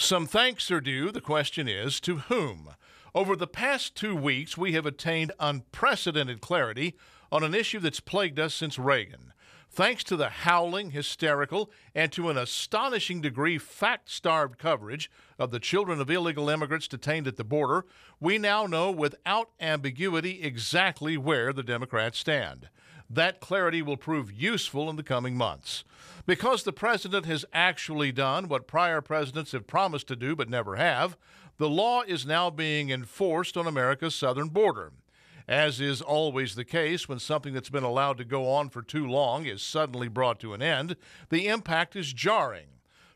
Some thanks are due. The question is to whom? Over the past two weeks, we have attained unprecedented clarity on an issue that's plagued us since Reagan. Thanks to the howling, hysterical, and to an astonishing degree fact starved coverage of the children of illegal immigrants detained at the border, we now know without ambiguity exactly where the Democrats stand. That clarity will prove useful in the coming months. Because the president has actually done what prior presidents have promised to do but never have, the law is now being enforced on America's southern border. As is always the case when something that's been allowed to go on for too long is suddenly brought to an end, the impact is jarring.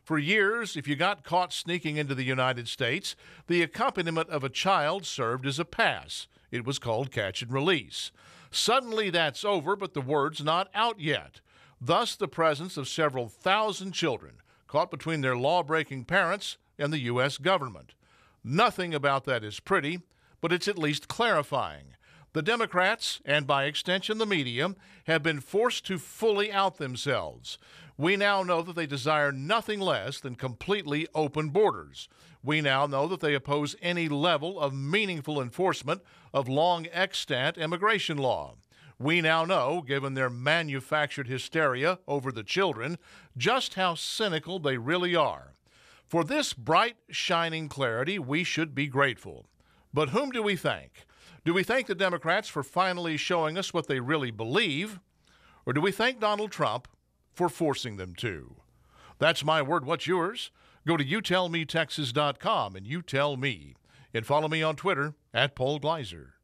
For years, if you got caught sneaking into the United States, the accompaniment of a child served as a pass. It was called catch and release. Suddenly that's over, but the word's not out yet. Thus, the presence of several thousand children caught between their law breaking parents and the U.S. government. Nothing about that is pretty, but it's at least clarifying. The Democrats, and by extension the media, have been forced to fully out themselves. We now know that they desire nothing less than completely open borders. We now know that they oppose any level of meaningful enforcement of long extant immigration law. We now know, given their manufactured hysteria over the children, just how cynical they really are. For this bright, shining clarity, we should be grateful. But whom do we thank? Do we thank the Democrats for finally showing us what they really believe? Or do we thank Donald Trump for forcing them to. That's my word. What's yours? Go to youtellmetexas.com and you tell me. And follow me on Twitter at Paul Gleiser.